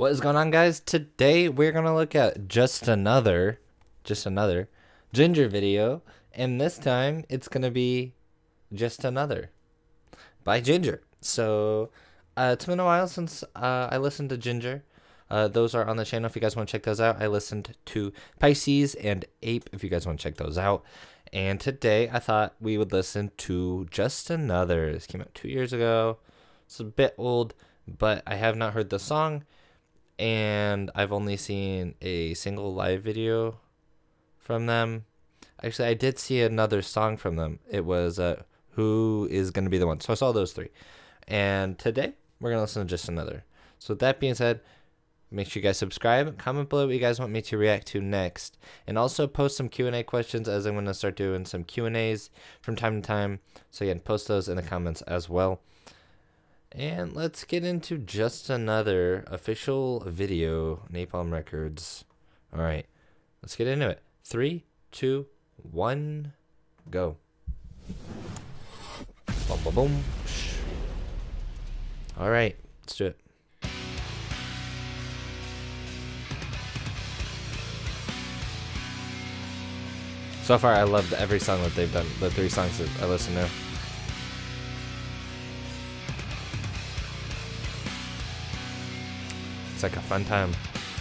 What is going on, guys? Today we're gonna look at just another, just another Jinjer video, and this time it's gonna be just another by Jinjer. So uh, it's been a while since uh, I listened to Jinjer. Uh, those are on the channel if you guys want to check those out. I listened to Pisces and Ape if you guys want to check those out. And today I thought we would listen to Just Another. This came out two years ago. It's a bit old, but I have not heard the song. And I've only seen a single live video from them. Actually, I did see another song from them. It was uh, Who is Going to Be the One. So I saw those three. And today we're going to listen to Just Another. So, with that being said, Make sure you guys subscribe, comment below what you guys want me to react to next, and also post some Q&A questions as I'm going to start doing some Q&As from time to time. So again, post those in the comments as well. And let's get into just another official video, Napalm Records. All right, let's get into it. Three, two, one, go. Boom, boom, boom. All right, let's do it. So far, I loved every song that they've done. The three songs that I listened to. It's like a fun time.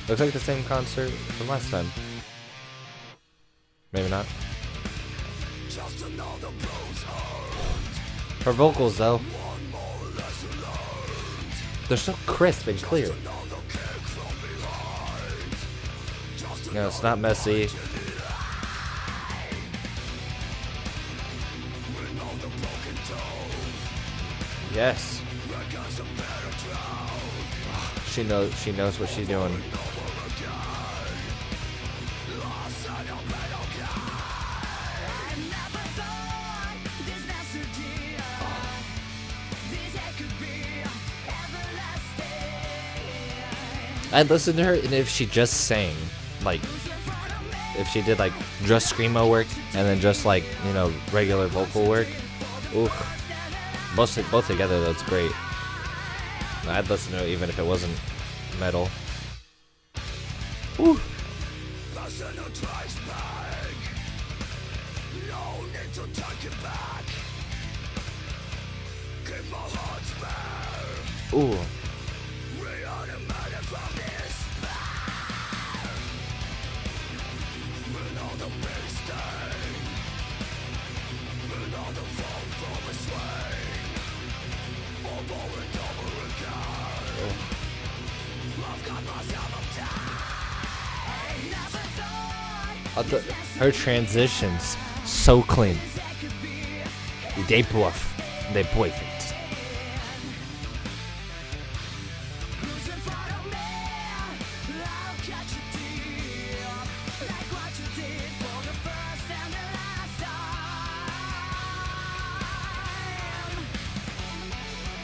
Looks like the same concert from last time. Maybe not. Her vocals, though, they're so crisp and clear. You it's not messy. Yes. She knows she knows what she's doing. I'd listen to her and if she just sang, like, if she did like just screamo work and then just like, you know, regular vocal work, oof. Both, both together, that's great. I'd listen to it even if it wasn't metal. Ooh. Ooh. The, her transitions so clean. They buff, they boyfriends.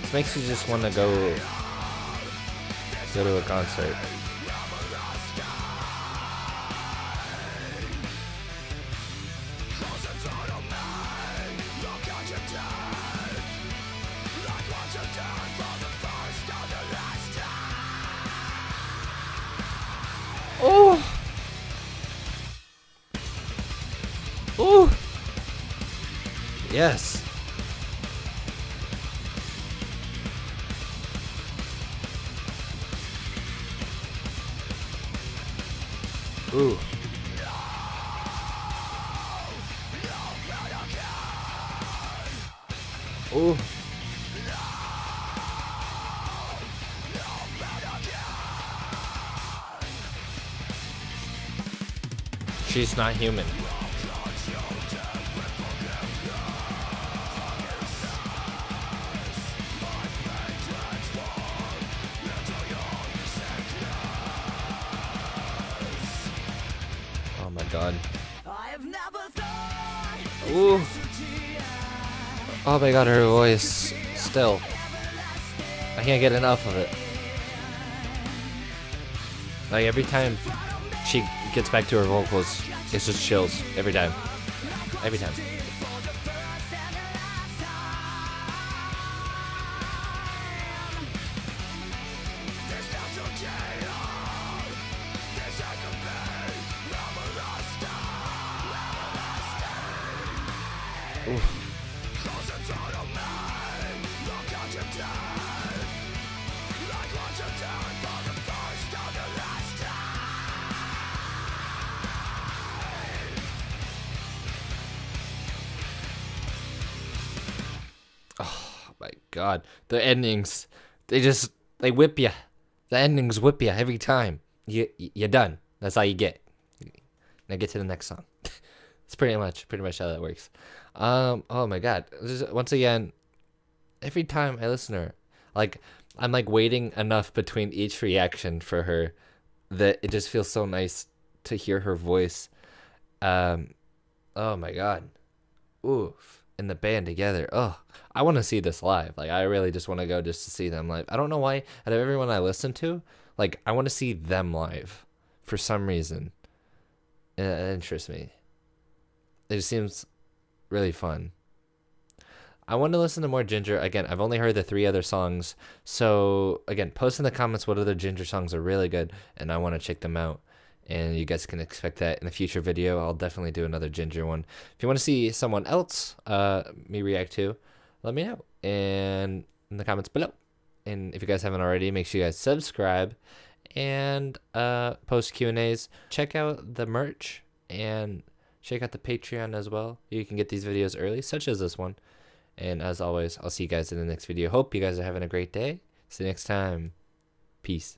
This makes you just want to go go to a concert. Oh! Yes. Ooh. Ooh. She's not human. Ooh. Oh my god, her voice. Still. I can't get enough of it. Like every time she gets back to her vocals, it's just chills every time. Every time. Oh my god, the endings, they just they whip you. The endings whip you every time. You you're done. That's all you get. Now get to the next song. it's pretty much pretty much how that works. Um. Oh my god. Just, once again, every time I listen to her, like I'm like waiting enough between each reaction for her that it just feels so nice to hear her voice. Um. Oh my god. Oof. And the band together. Oh, I want to see this live. Like I really just want to go just to see them live. I don't know why. Out of everyone I listen to, like I want to see them live for some reason. It, it interests me. It just seems really fun. I want to listen to more Jinjer. Again, I've only heard the three other songs. So, again, post in the comments what other Jinjer songs are really good, and I want to check them out. And you guys can expect that in a future video. I'll definitely do another Jinjer one. If you want to see someone else uh, me react to, let me know and in the comments below. And if you guys haven't already, make sure you guys subscribe and uh, post Q and A's. Check out the merch and check out the Patreon as well. You can get these videos early, such as this one. And as always, I'll see you guys in the next video. Hope you guys are having a great day. See you next time. Peace.